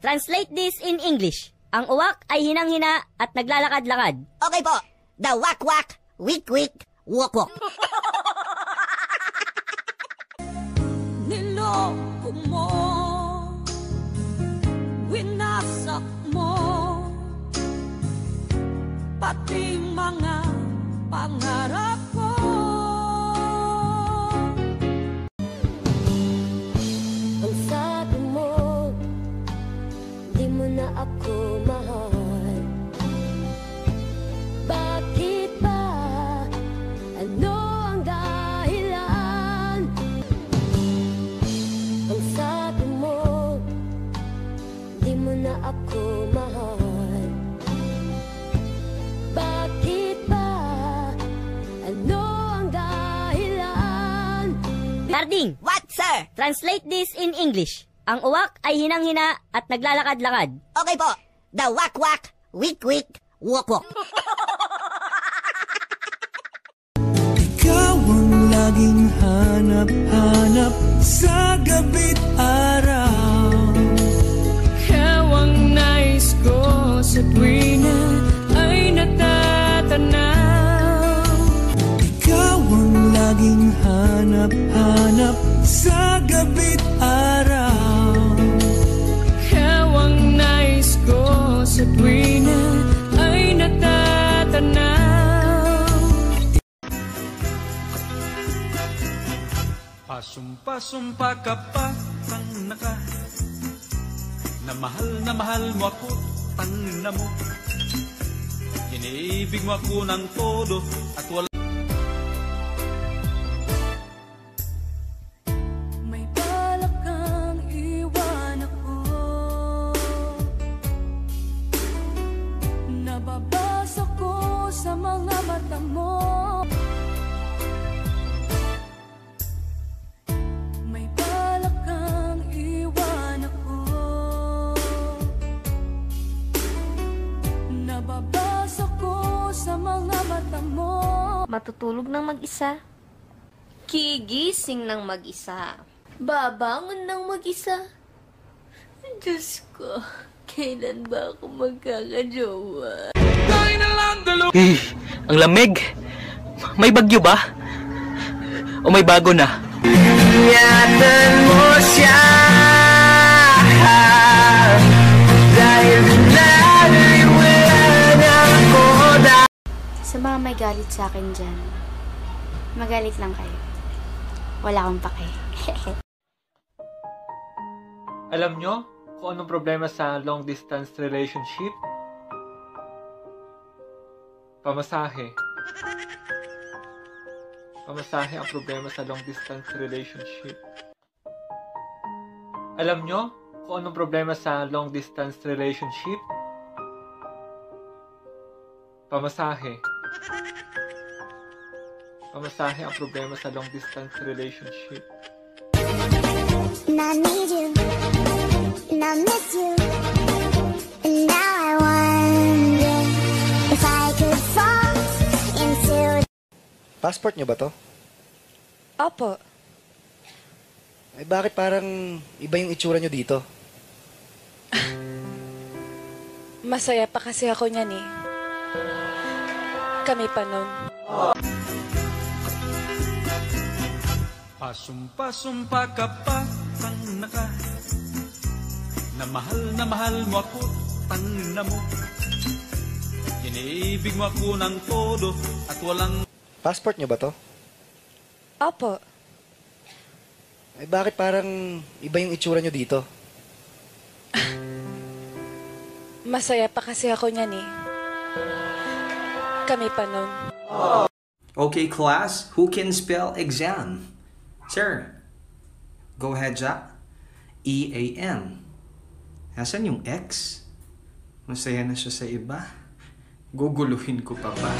translate this in English. Ang uwak ay hinang-hina at naglalakad-lakad. Okay po. The wak-wak, wik-wik, wok-wok. Niloko mo Winasak mo Pati Carding, What, sir? translate this in English. Ang uwak ay hinang-hina at naglalakad-lakad. Okay po. The wak-wak, wik-wik, wok-wok. Ikaw ang laging hanap-hanap Pasumpa-sumpa ka pa, tang naka. Na mahal na mahal mo ako, tang na mo. Iniibig mo ako ng todo at wala Nababasa ko sa mga mata mo Matutulog ng mag-isa. Kigising ng mag-isa. Babangon ng mag-isa. Diyos ko, kailan ba ako magkakajowa? Eh, ang lamig. May bagyo ba? O may bago na? Ingatan mo siya may galit sa akin dyan, magalit lang kayo. Wala akong pake. Alam nyo kung anong problema sa long distance relationship? Pamasahe. Pamasahe ang problema sa long distance relationship. Alam nyo kung anong problema sa long distance relationship? Pamasahe. Pamasahe ang problema sa long distance relationship. And I need you, and I miss you, and now I wonder if I could fall into Passport nyo ba to? Opo. Eh bakit parang iba yung itsura nyo dito? Masaya pa kasi ako niyan eh. Kami pa nun. Pasumpa-sumpa ka pa, tang naka Na mahal na mahal mo ako, tang na mo Iniibig mo ako ng todo at walang Passport nyo ba to? Opo. Eh bakit parang iba yung itsura nyo dito? Masaya pa kasi ako niyan eh. Kami pa nun. Okay, class, who can spell exam? Sir, go ahead, Jack. E-A-N. Nasaan yung X? Masaya na siya sa iba. Guguluhin ko pa ba?